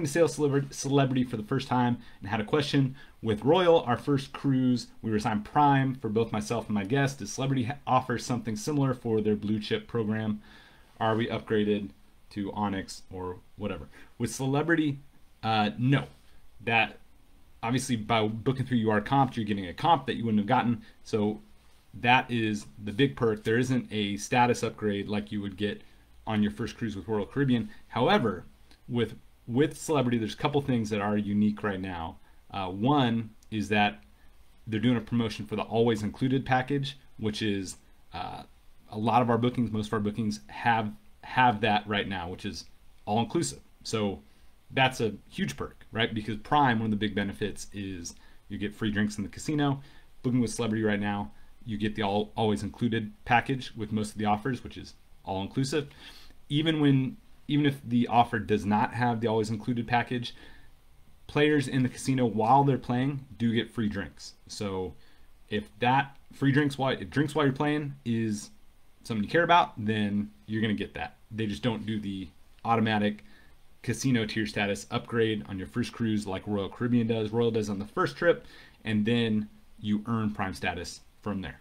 to sail celebrity for the first time and had a question with Royal, our first cruise. We were assigned Prime for both myself and my guest. Does Celebrity offer something similar for their blue chip program? Are we upgraded to Onyx or whatever? With Celebrity, uh, no. That obviously by booking through UR Comp, you're getting a comp that you wouldn't have gotten. So that is the big perk. There isn't a status upgrade like you would get on your first cruise with Royal Caribbean. However, with with Celebrity, there's a couple things that are unique right now. Uh, one is that they're doing a promotion for the always included package, which is uh, a lot of our bookings, most of our bookings have have that right now, which is all inclusive. So that's a huge perk, right? Because Prime, one of the big benefits is you get free drinks in the casino. Booking with Celebrity right now, you get the all always included package with most of the offers, which is all inclusive. Even when even if the offer does not have the always included package, players in the casino while they're playing do get free drinks. So if that free drinks while drinks while you're playing is something you care about, then you're gonna get that. They just don't do the automatic casino tier status upgrade on your first cruise like Royal Caribbean does. Royal does on the first trip, and then you earn prime status from there.